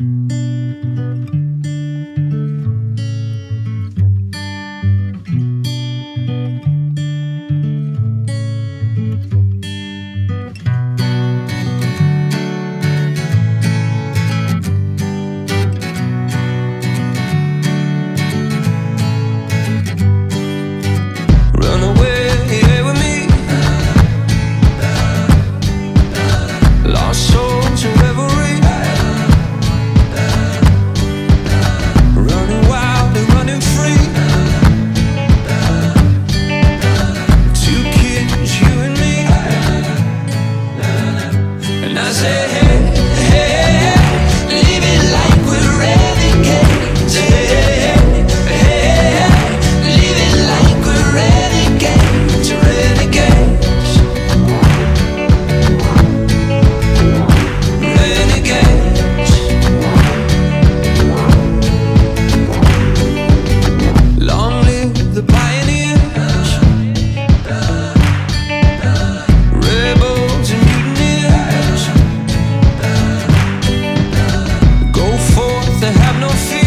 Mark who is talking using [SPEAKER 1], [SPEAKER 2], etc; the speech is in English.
[SPEAKER 1] you have no fear.